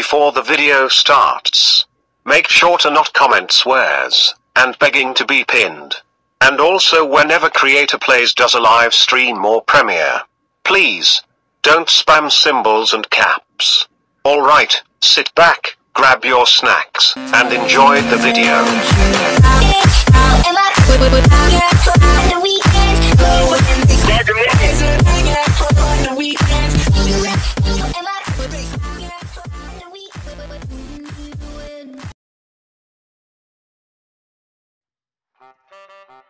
before the video starts. Make sure to not comment swears, and begging to be pinned. And also whenever CreatorPlayz does a live stream or premiere. Please, don't spam symbols and caps. Alright, sit back, grab your snacks, and enjoy the video. Ha ha ha ha.